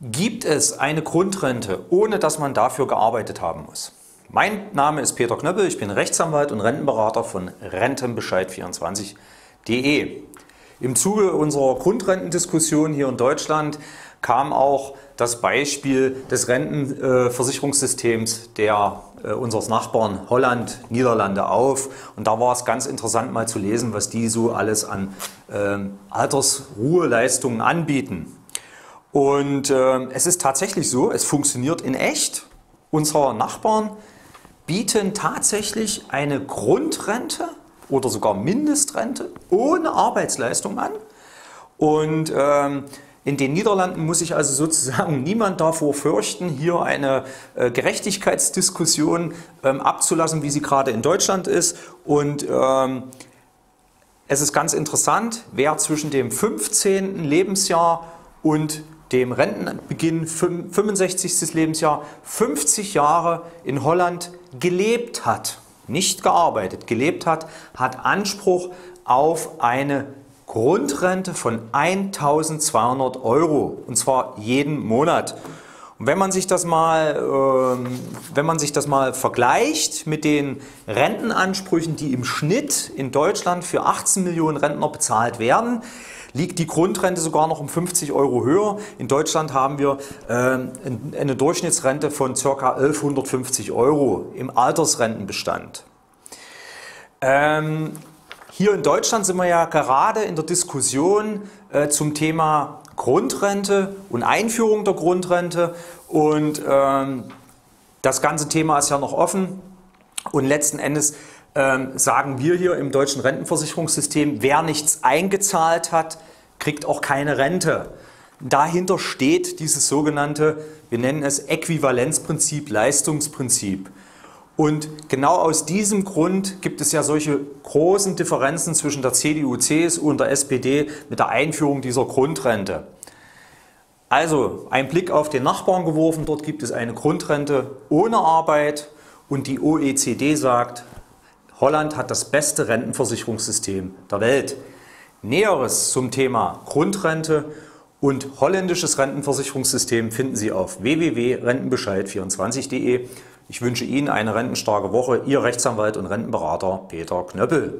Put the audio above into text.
Gibt es eine Grundrente, ohne dass man dafür gearbeitet haben muss? Mein Name ist Peter Knöppel, ich bin Rechtsanwalt und Rentenberater von Rentenbescheid24.de. Im Zuge unserer Grundrentendiskussion hier in Deutschland kam auch das Beispiel des Rentenversicherungssystems der, äh, unseres Nachbarn Holland, Niederlande auf. Und da war es ganz interessant mal zu lesen, was die so alles an äh, Altersruheleistungen anbieten. Und äh, es ist tatsächlich so, es funktioniert in echt. Unsere Nachbarn bieten tatsächlich eine Grundrente oder sogar Mindestrente ohne Arbeitsleistung an. Und ähm, in den Niederlanden muss sich also sozusagen niemand davor fürchten, hier eine äh, Gerechtigkeitsdiskussion ähm, abzulassen, wie sie gerade in Deutschland ist. Und ähm, es ist ganz interessant, wer zwischen dem 15. Lebensjahr und dem Rentenbeginn 65. Lebensjahr 50 Jahre in Holland gelebt hat, nicht gearbeitet, gelebt hat, hat Anspruch auf eine Grundrente von 1200 Euro und zwar jeden Monat. Und wenn man sich das mal, ähm, wenn man sich das mal vergleicht mit den Rentenansprüchen, die im Schnitt in Deutschland für 18 Millionen Rentner bezahlt werden, liegt die Grundrente sogar noch um 50 Euro höher. In Deutschland haben wir äh, eine Durchschnittsrente von ca. 1150 Euro im Altersrentenbestand. Ähm, hier in Deutschland sind wir ja gerade in der Diskussion äh, zum Thema Grundrente und Einführung der Grundrente und ähm, das ganze Thema ist ja noch offen und letzten Endes ähm, sagen wir hier im deutschen Rentenversicherungssystem, wer nichts eingezahlt hat, kriegt auch keine Rente. Dahinter steht dieses sogenannte, wir nennen es Äquivalenzprinzip, Leistungsprinzip. Und genau aus diesem Grund gibt es ja solche großen Differenzen zwischen der CDU, CSU und der SPD mit der Einführung dieser Grundrente. Also ein Blick auf den Nachbarn geworfen, dort gibt es eine Grundrente ohne Arbeit und die OECD sagt, Holland hat das beste Rentenversicherungssystem der Welt. Näheres zum Thema Grundrente und holländisches Rentenversicherungssystem finden Sie auf www.rentenbescheid24.de. Ich wünsche Ihnen eine rentenstarke Woche. Ihr Rechtsanwalt und Rentenberater Peter Knöppel.